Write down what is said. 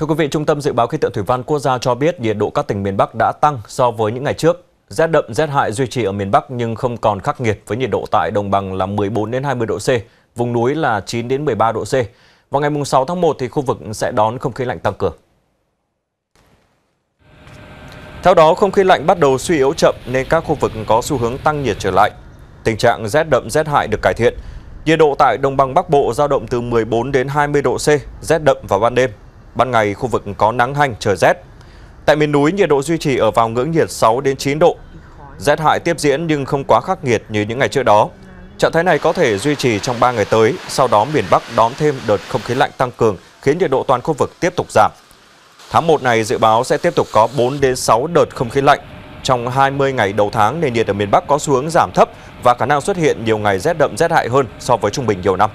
Thưa quý vị, Trung tâm Dự báo Khí tượng Thủy văn Quốc gia cho biết nhiệt độ các tỉnh miền Bắc đã tăng so với những ngày trước. Rét đậm, rét hại duy trì ở miền Bắc nhưng không còn khắc nghiệt với nhiệt độ tại đồng bằng là 14 đến 20 độ C, vùng núi là 9 đến 13 độ C. Vào ngày 6 tháng 1 thì khu vực sẽ đón không khí lạnh tăng cường. Theo đó, không khí lạnh bắt đầu suy yếu chậm nên các khu vực có xu hướng tăng nhiệt trở lại. Tình trạng rét đậm rét hại được cải thiện. Nhiệt độ tại đồng bằng Bắc Bộ giao động từ 14 đến 20 độ C, rét đậm vào ban đêm. Ban ngày khu vực có nắng hanh trời rét. Tại miền núi nhiệt độ duy trì ở vào ngưỡng nhiệt 6 đến 9 độ. Rét hại tiếp diễn nhưng không quá khắc nghiệt như những ngày trước đó. Trạng thái này có thể duy trì trong 3 ngày tới, sau đó miền Bắc đón thêm đợt không khí lạnh tăng cường khiến nhiệt độ toàn khu vực tiếp tục giảm. Tháng 1 này dự báo sẽ tiếp tục có 4 đến 6 đợt không khí lạnh. Trong 20 ngày đầu tháng nền nhiệt ở miền Bắc có xu hướng giảm thấp và khả năng xuất hiện nhiều ngày rét đậm rét hại hơn so với trung bình nhiều năm.